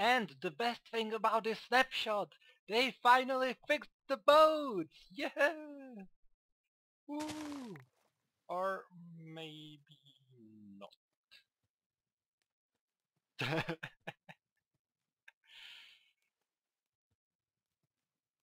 And the best thing about this snapshot, they finally fixed the boats! Yeah! Woo! Or maybe not.